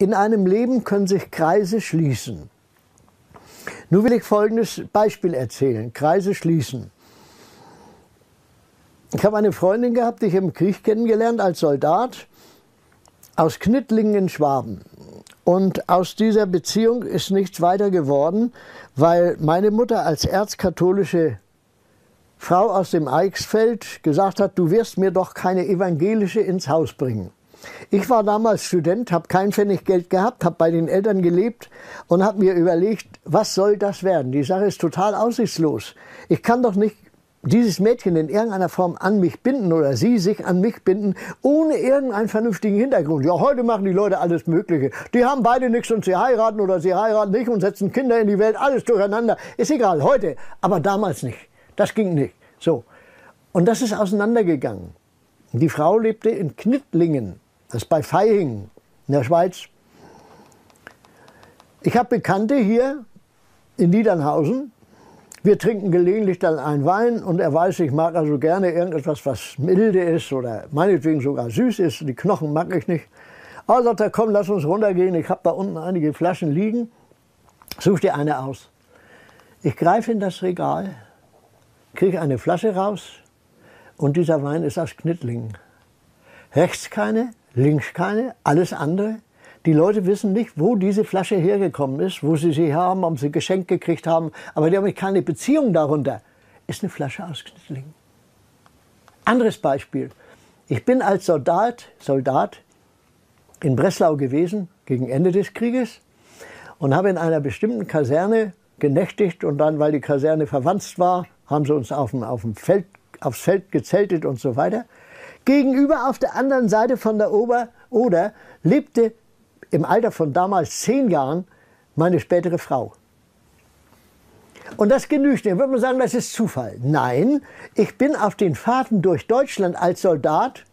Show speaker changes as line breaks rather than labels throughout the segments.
in einem Leben können sich Kreise schließen. Nun will ich folgendes Beispiel erzählen. Kreise schließen. Ich habe eine Freundin gehabt, die ich im Krieg kennengelernt als Soldat aus Knittlingen in Schwaben. Und aus dieser Beziehung ist nichts weiter geworden, weil meine Mutter als erzkatholische Frau aus dem Eichsfeld gesagt hat, du wirst mir doch keine evangelische ins Haus bringen. Ich war damals Student, habe kein Pfennig Geld gehabt, habe bei den Eltern gelebt und habe mir überlegt, was soll das werden? Die Sache ist total aussichtslos. Ich kann doch nicht dieses Mädchen in irgendeiner Form an mich binden oder sie sich an mich binden, ohne irgendeinen vernünftigen Hintergrund. Ja, heute machen die Leute alles Mögliche. Die haben beide nichts und sie heiraten oder sie heiraten nicht und setzen Kinder in die Welt, alles durcheinander. Ist egal, heute, aber damals nicht. Das ging nicht. So. Und das ist auseinandergegangen. Die Frau lebte in Knittlingen, das ist bei Feihingen in der Schweiz. Ich habe Bekannte hier in Niedernhausen, wir trinken gelegentlich dann einen Wein und er weiß, ich mag also gerne irgendetwas, was milde ist oder meinetwegen sogar süß ist. Die Knochen mag ich nicht. Aber sagt er, komm, lass uns runtergehen. Ich habe da unten einige Flaschen liegen. Such dir eine aus. Ich greife in das Regal, kriege eine Flasche raus und dieser Wein ist aus Knittlingen. Rechts keine, links keine, alles andere die Leute wissen nicht, wo diese Flasche hergekommen ist, wo sie sie haben, ob sie geschenkt gekriegt haben, aber die haben keine Beziehung darunter. Ist eine Flasche aus Knittlingen. Anderes Beispiel. Ich bin als Soldat, Soldat in Breslau gewesen, gegen Ende des Krieges, und habe in einer bestimmten Kaserne genächtigt und dann, weil die Kaserne verwandt war, haben sie uns auf dem, auf dem Feld, aufs Feld gezeltet und so weiter. Gegenüber auf der anderen Seite von der Ober Oder lebte im Alter von damals zehn Jahren meine spätere Frau. Und das genügt. Dann würde man sagen, das ist Zufall. Nein, ich bin auf den Fahrten durch Deutschland als Soldat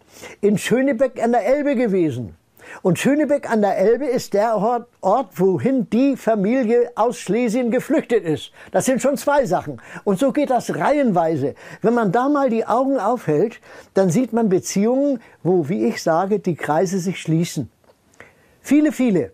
in Schönebeck an der Elbe gewesen. Und Schönebeck an der Elbe ist der Ort, Ort, wohin die Familie aus Schlesien geflüchtet ist. Das sind schon zwei Sachen. Und so geht das reihenweise. Wenn man da mal die Augen aufhält, dann sieht man Beziehungen, wo, wie ich sage, die Kreise sich schließen. Viele, viele